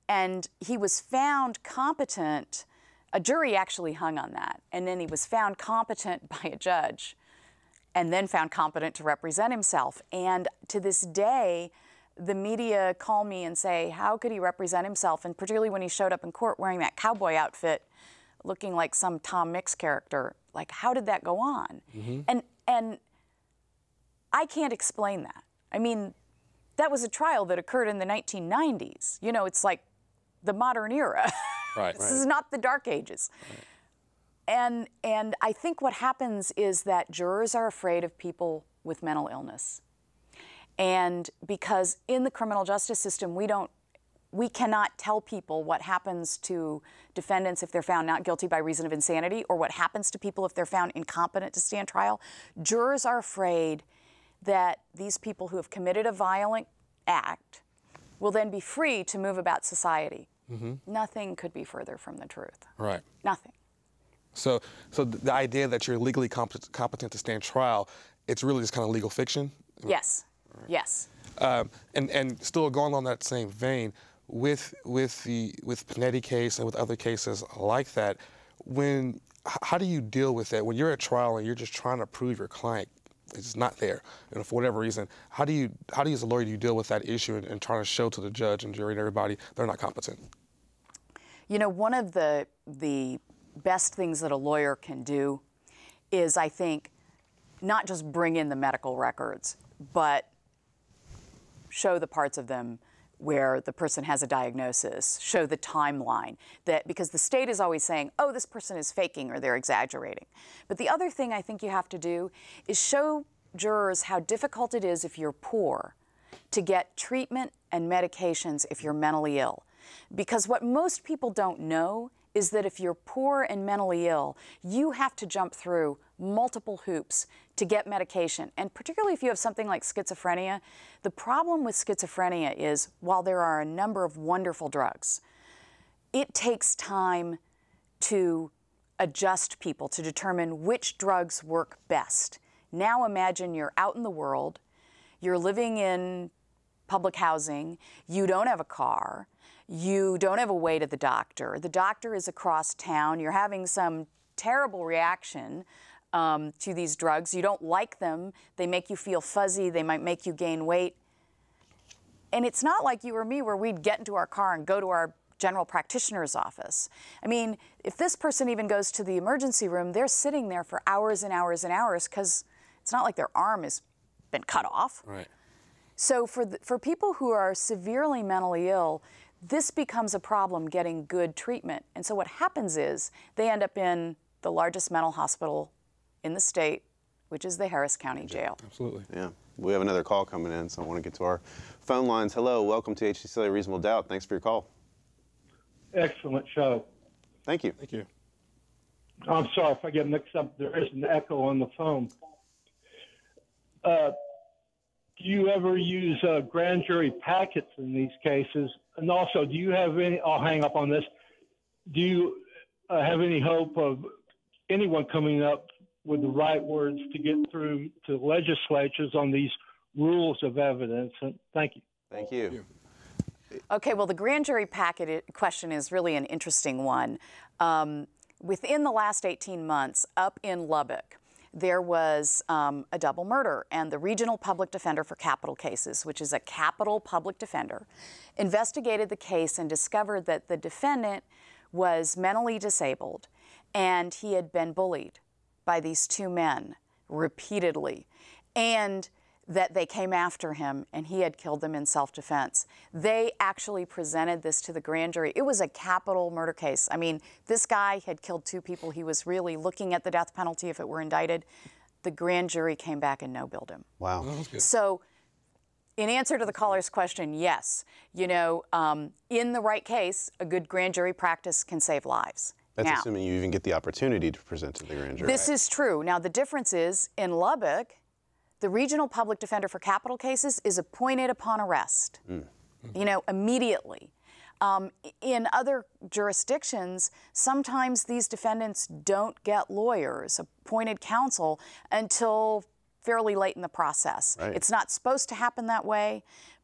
and he was found competent. A jury actually hung on that, and then he was found competent by a judge, and then found competent to represent himself. And to this day, the media call me and say, "How could he represent himself?" And particularly when he showed up in court wearing that cowboy outfit, looking like some Tom Mix character, like how did that go on? Mm-hmm. And and I can't explain that. I mean, that was a trial that occurred in the 1990s. You know, it's like the modern era. Right. this is not the dark ages. And and I think what happens is that jurors are afraid of people with mental illness. And because in the criminal justice system we don't we cannot tell people what happens to defendants if they're found not guilty by reason of insanity or what happens to people if they're found incompetent to stand trial. Jurors are afraid that these people who have committed a violent act will then be free to move about society. Nothing could be further from the truth. Right. Nothing. So, so the idea that you're legally competent, competent to stand trial, it's really just kind of legal fiction. Yes. Yes. Um, and and still going on that same vein, with with the with Panetti case and with other cases like that, when how do you deal with that when you're at trial and you're just trying to prove your client is not there, and for whatever reason, how do you how do you as a lawyer do you deal with that issue and, and trying to show to the judge and jury and everybody they're not competent? You know, one of the the best things that a lawyer can do is, I think, not just bring in the medical records, but show the parts of them where the person has a diagnosis, show the timeline that because the state is always saying, "Oh, this person is faking or they're exaggerating." But the other thing I think you have to do is show jurors how difficult it is if you're poor to get treatment and medications if you're mentally ill. Because what most people don't know is that if you're poor and mentally ill, you have to jump through multiple hoops to get medication. And particularly if you have something like schizophrenia, the problem with schizophrenia is while there are a number of wonderful drugs, it takes time to adjust people to determine which drugs work best. Now imagine you're out in the world, you're living in public housing, you don't have a car, you don't have a way to the doctor, the doctor is across town, you're having some terrible reaction um, to these drugs, you don't like them, they make you feel fuzzy, they might make you gain weight. And it's not like you or me where we'd get into our car and go to our general practitioner's office. I mean, if this person even goes to the emergency room, they're sitting there for hours and hours and hours because it's not like their arm has been cut off. Right. So for the, for people who are severely mentally ill, this becomes a problem getting good treatment. And so what happens is they end up in the largest mental hospital in the state, which is the Harris County Jail. Absolutely. Yeah. We have another call coming in, so I want to get to our phone lines. Hello, welcome to HCCLA Reasonable Doubt. Thanks for your call. Excellent show. Thank you. Thank you. I'm sorry if I get mixed up. There is an echo on the phone. Uh, do you ever use uh, grand jury packets in these cases? And also, do you have any? I'll hang up on this. Do you uh, have any hope of anyone coming up with the right words to get through to legislatures on these rules of evidence? And thank you. Thank you. Okay, well, the grand jury packet question is really an interesting one. Um, within the last 18 months, up in Lubbock, there was um, a double murder, and the Regional Public Defender for Capital Cases, which is a capital public defender, investigated the case and discovered that the defendant was mentally disabled and he had been bullied by these two men repeatedly. And that they came after him and he had killed them in self defense. They actually presented this to the grand jury. It was a capital murder case. I mean, this guy had killed two people. He was really looking at the death penalty if it were indicted. The grand jury came back and no billed him. Wow. So, in answer to the caller's question, yes. You know, um, in the right case, a good grand jury practice can save lives. That's now, assuming you even get the opportunity to present to the grand jury. This is true. Now, the difference is in Lubbock, the regional public defender for capital cases is appointed upon arrest, mm. you know, immediately. Um, in other jurisdictions, sometimes these defendants don't get lawyers, appointed counsel, until fairly late in the process. Right. It's not supposed to happen that way,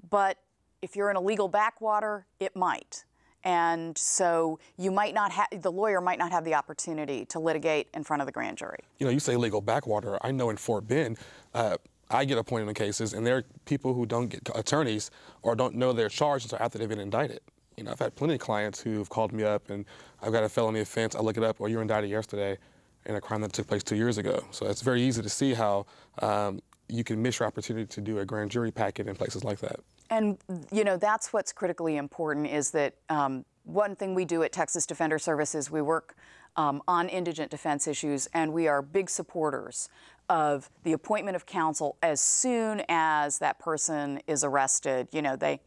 but if you're in a legal backwater, it might. And so you might not have, the lawyer might not have the opportunity to litigate in front of the grand jury. You know, you say legal backwater. I know in Fort Bend, uh, I get appointed in cases, and there are people who don't get attorneys or don't know they're charged until after they've been indicted. You know, I've had plenty of clients who've called me up and I've got a felony offense. I look it up, or you were indicted yesterday in a crime that took place two years ago. So it's very easy to see how um, you can miss your opportunity to do a grand jury packet in places like that. And you know that's what's critically important is that um, one thing we do at Texas Defender Services, we work um, on indigent defense issues, and we are big supporters of the appointment of counsel as soon as that person is arrested. You know, they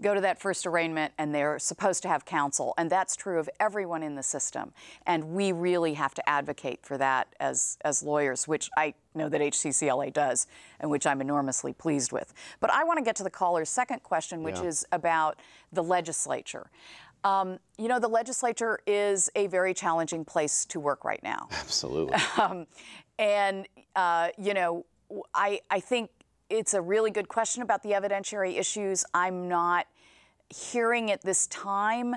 go to that first arraignment and they're supposed to have counsel, and that's true of everyone in the system. And we really have to advocate for that as, as lawyers, which I know that HCCLA does, and which I'm enormously pleased with. But I want to get to the caller's second question, which yeah. is about the legislature. Um, you know, the legislature is a very challenging place to work right now. Absolutely. Um, and, uh, you know, I, I think it's a really good question about the evidentiary issues. I'm not hearing at this time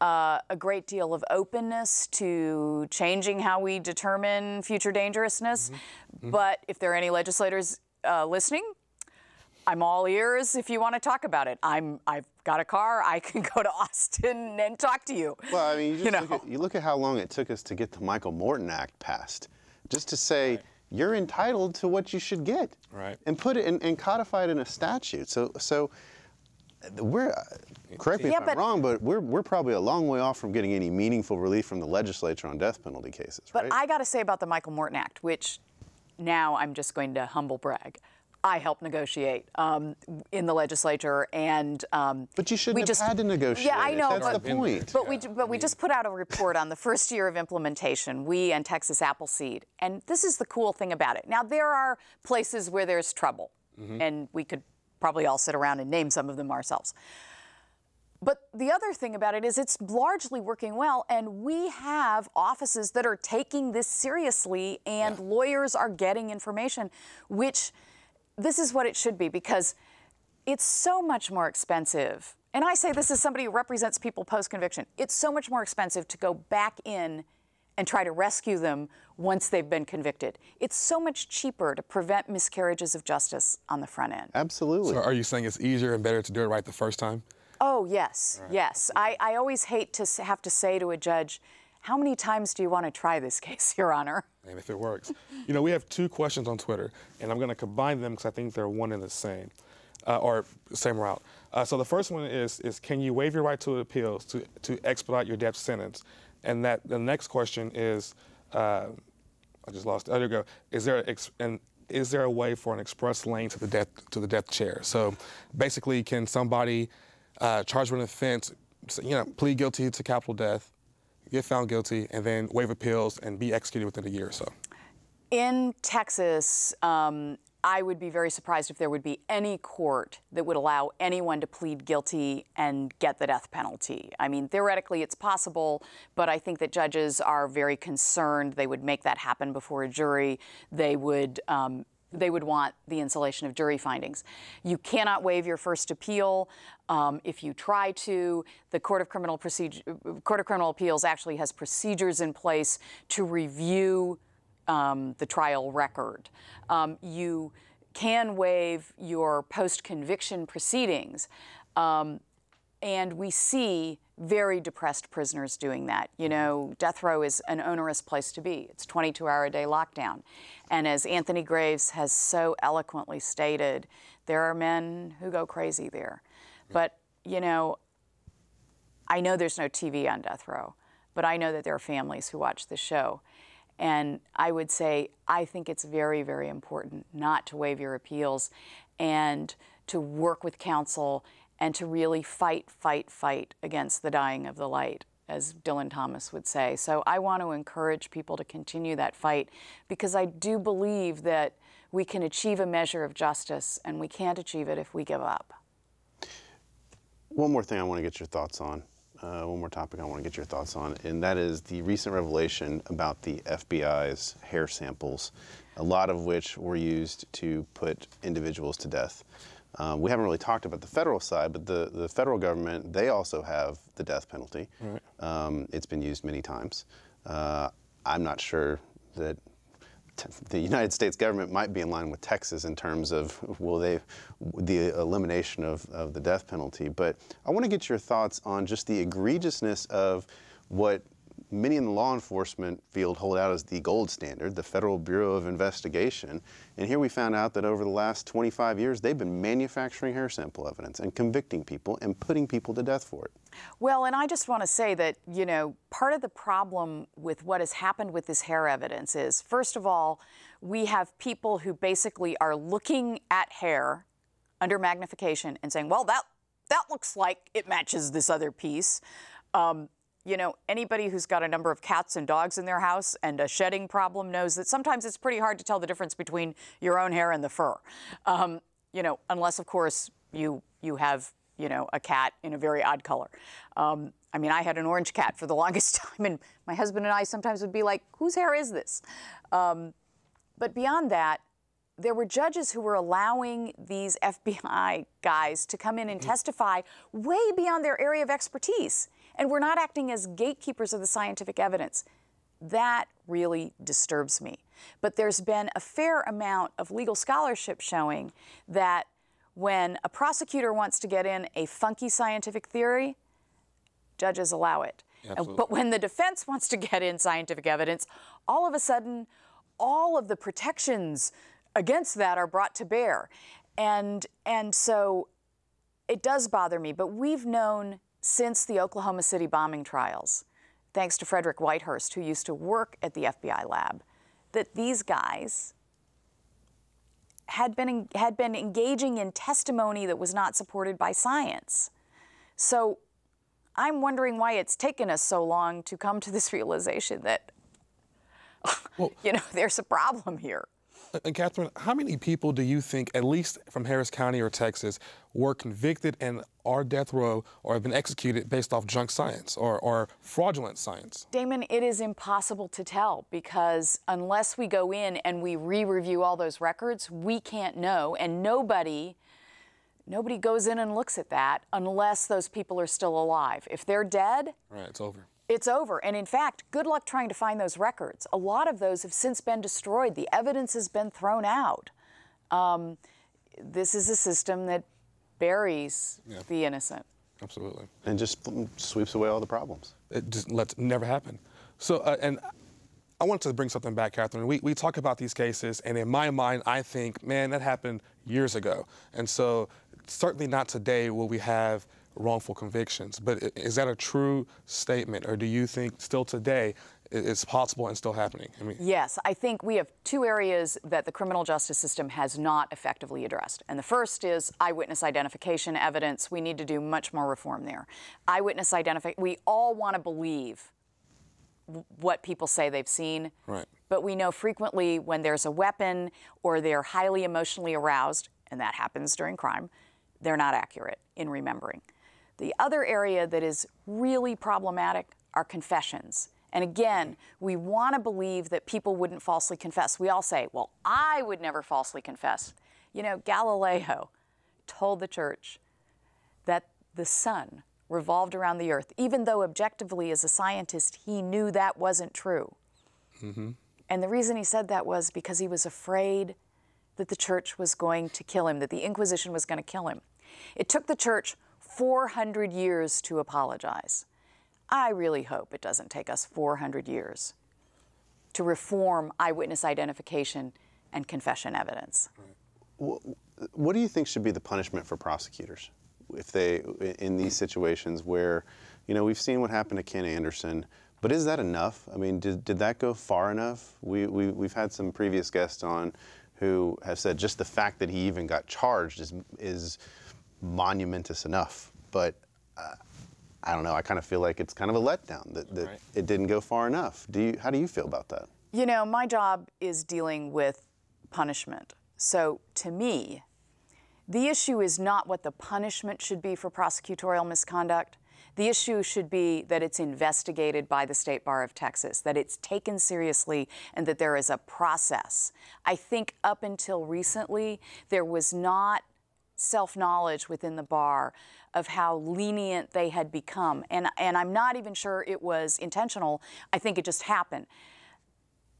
uh, a great deal of openness to changing how we determine future dangerousness. Mm-hmm. Mm-hmm. But if there are any legislators uh, listening, I'm all ears if you want to talk about it. I'm I've got a car. I can go to Austin and talk to you. Well, I mean, you, you know. look at, you look at how long it took us to get the Michael Morton Act passed, just to say. Right. You're entitled to what you should get, right? And put it in, and codify it in a statute. So, so we're correct me yeah, if I'm wrong, but we're we're probably a long way off from getting any meaningful relief from the legislature on death penalty cases. But right? I got to say about the Michael Morton Act, which now I'm just going to humble brag. I helped negotiate um, in the legislature, and um, but you shouldn't have just, had to negotiate. Yeah, I know. That's but, the point. But we but we just put out a report on the first year of implementation. We and Texas Appleseed, and this is the cool thing about it. Now there are places where there's trouble, mm-hmm. and we could probably all sit around and name some of them ourselves. But the other thing about it is it's largely working well, and we have offices that are taking this seriously, and yeah. lawyers are getting information, which this is what it should be because it's so much more expensive. And I say this as somebody who represents people post conviction. It's so much more expensive to go back in and try to rescue them once they've been convicted. It's so much cheaper to prevent miscarriages of justice on the front end. Absolutely. So, are you saying it's easier and better to do it right the first time? Oh, yes, right. yes. I, I always hate to have to say to a judge, how many times do you want to try this case, Your Honor? And if it works. you know, we have two questions on Twitter, and I'm going to combine them because I think they're one and the same, uh, or same route. Uh, so the first one is, is can you waive your right to appeals to, to expedite your death sentence? And that the next question is, uh, I just lost. It. There you go. Is there an is there a way for an express lane to the death to the death chair? So basically, can somebody uh, charged with an offense, you know, plead guilty to capital death, get found guilty, and then waive appeals and be executed within a year or so. In Texas, um, I would be very surprised if there would be any court that would allow anyone to plead guilty and get the death penalty. I mean, theoretically, it's possible, but I think that judges are very concerned. They would make that happen before a jury. They would um, they would want the insulation of jury findings. You cannot waive your first appeal. Um, if you try to, the Court of Criminal Procedure, Court of Criminal Appeals actually has procedures in place to review um, the trial record. Um, you can waive your post-conviction proceedings, um, and we see very depressed prisoners doing that. You know, death row is an onerous place to be. It's 22-hour a day lockdown. And as Anthony Graves has so eloquently stated, there are men who go crazy there. But, you know, I know there's no TV on death row, but I know that there are families who watch the show. And I would say, I think it's very, very important not to waive your appeals and to work with counsel and to really fight, fight, fight against the dying of the light, as Dylan Thomas would say. So I want to encourage people to continue that fight because I do believe that we can achieve a measure of justice and we can't achieve it if we give up. One more thing I want to get your thoughts on. Uh, one more topic I want to get your thoughts on, and that is the recent revelation about the FBI's hair samples, a lot of which were used to put individuals to death. Um, we haven't really talked about the federal side, but the, the federal government, they also have the death penalty. Right. Um, it's been used many times. Uh, I'm not sure that the United States government might be in line with Texas in terms of will they the elimination of, of the death penalty. But I want to get your thoughts on just the egregiousness of what many in the law enforcement field hold out as the gold standard, the Federal Bureau of Investigation. And here we found out that over the last 25 years, they've been manufacturing hair sample evidence and convicting people and putting people to death for it. Well, and I just want to say that, you know, part of the problem with what has happened with this hair evidence is, first of all, we have people who basically are looking at hair under magnification and saying, well, that, that looks like it matches this other piece. Um, you know, anybody who's got a number of cats and dogs in their house and a shedding problem knows that sometimes it's pretty hard to tell the difference between your own hair and the fur. Um, you know, unless of course you you have you know a cat in a very odd color. Um, I mean, I had an orange cat for the longest time, and my husband and I sometimes would be like, "Whose hair is this?" Um, but beyond that, there were judges who were allowing these FBI guys to come in and testify way beyond their area of expertise and we're not acting as gatekeepers of the scientific evidence. That really disturbs me. But there's been a fair amount of legal scholarship showing that when a prosecutor wants to get in a funky scientific theory, judges allow it. Absolutely. But when the defense wants to get in scientific evidence, all of a sudden, all of the protections against that are brought to bear. And, and so it does bother me, but we've known since the Oklahoma City bombing trials, thanks to Frederick Whitehurst, who used to work at the FBI lab, that these guys had been, had been engaging in testimony that was not supported by science. So I'm wondering why it's taken us so long to come to this realization that, well, you know, there's a problem here. And Kathryn, how many people do you think, at least from Harris County or Texas, were convicted and are death row or have been executed based off junk science or, or fraudulent science? Damon, it is impossible to tell because unless we go in and we re-review all those records, we can't know, and nobody nobody goes in and looks at that unless those people are still alive. If they're dead, right, it's over it's over. And in fact, good luck trying to find those records. A lot of those have since been destroyed. The evidence has been thrown out. Um, this is a system that buries yeah. the innocent. Absolutely. And just sweeps away all the problems. It just lets never happen. So, uh, and I wanted to bring something back, Kathryn. We, we talk about these cases, and in my mind, I think, man, that happened years ago. And so, certainly not today will we have wrongful convictions. But is that a true statement, or do you think still today it's possible and still happening? I mean, yes, I think we have two areas that the criminal justice system has not effectively addressed. And the first is eyewitness identification evidence. We need to do much more reform there. Eyewitness identification, we all want to believe what people say they've seen. Right. But we know frequently when there's a weapon or they're highly emotionally aroused, and that happens during crime, they're not accurate in remembering. The other area that is really problematic are confessions. And again, we want to believe that people wouldn't falsely confess. We all say, well, I would never falsely confess. You know, Galileo told the church that the sun revolved around the earth, even though objectively, as a scientist, he knew that wasn't true. Mm-hmm. And the reason he said that was because he was afraid that the church was going to kill him, that the Inquisition was going to kill him. It took the church 400 years to apologize. I really hope it doesn't take us 400 years to reform eyewitness identification and confession evidence. What do you think should be the punishment for prosecutors if they in these situations where, you know, we've seen what happened to Ken Anderson, but is that enough? I mean, did, did that go far enough? We, we, we've had some previous guests on who have said just the fact that he even got charged is, is monumentous enough. But uh, I don't know. I kind of feel like it's kind of a letdown that, that right. it didn't go far enough. Do you? How do you feel about that? You know, my job is dealing with punishment. So to me, the issue is not what the punishment should be for prosecutorial misconduct. The issue should be that it's investigated by the State Bar of Texas, that it's taken seriously, and that there is a process. I think up until recently, there was not self knowledge within the bar of how lenient they had become. And, and I'm not even sure it was intentional, I think it just happened.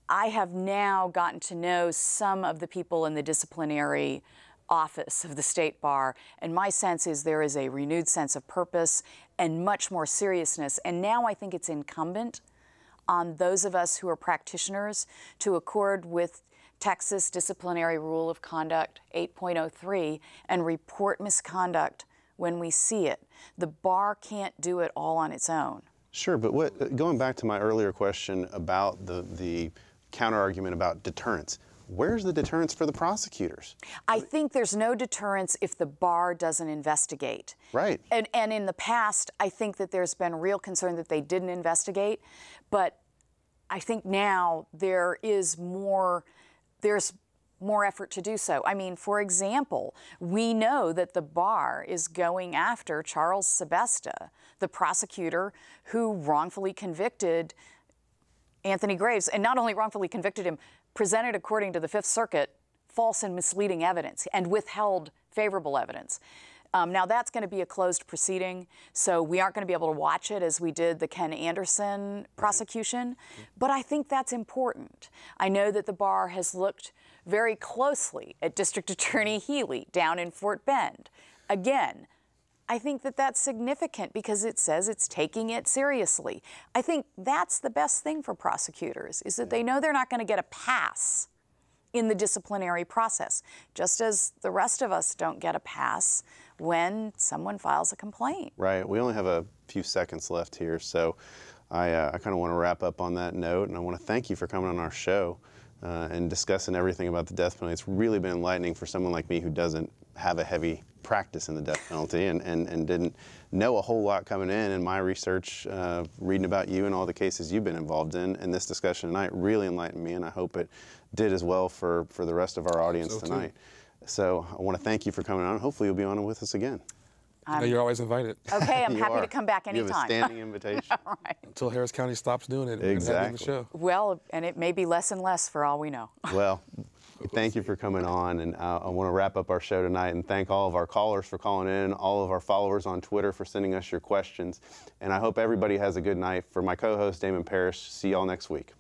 I have now gotten to know some of the people in the disciplinary office of the State Bar, and my sense is there is a renewed sense of purpose and much more seriousness. And now I think it's incumbent on those of us who are practitioners to accord with Texas Disciplinary Rule of Conduct 8.03 and report misconduct when we see it. The bar can't do it all on its own. Sure, but what, uh, going back to my earlier question about the, the counter argument about deterrence, where's the deterrence for the prosecutors? I think there's no deterrence if the bar doesn't investigate. Right. And, and in the past, I think that there's been real concern that they didn't investigate, but I think now there is more, there's more effort to do so. I mean, for example, we know that the bar is going after Charles Sebesta, the prosecutor who wrongfully convicted Anthony Graves, and not only wrongfully convicted him, presented, according to the Fifth Circuit, false and misleading evidence and withheld favorable evidence. Um, now, that's going to be a closed proceeding, so we aren't going to be able to watch it as we did the Ken Anderson prosecution, but I think that's important. I know that the bar has looked very closely at District Attorney Healey down in Fort Bend. Again, I think that that's significant because it says it's taking it seriously. I think that's the best thing for prosecutors is that they know they're not going to get a pass in the disciplinary process, just as the rest of us don't get a pass when someone files a complaint. Right. We only have a few seconds left here, so I, uh, I kind of want to wrap up on that note, and I want to thank you for coming on our show uh, and discussing everything about the death penalty. It's really been enlightening for someone like me who doesn't have a heavy practice in the death penalty and, and, and didn't know a whole lot coming in. And my research, uh, reading about you and all the cases you've been involved in, and this discussion tonight really enlightened me, and I hope it did as well for, for the rest of our audience so tonight. Too. So I want to thank you for coming on. Hopefully you'll be on with us again. Um, no, you're always invited. Okay, I'm happy are. to come back anytime. You have a standing invitation. all right. Until Harris County stops doing it. Exactly. The show. Well, and it may be less and less for all we know. Well, thank you for coming on. And uh, I want to wrap up our show tonight and thank all of our callers for calling in, all of our followers on Twitter for sending us your questions. And I hope everybody has a good night. For my co host, Damon Parrish, see y'all next week.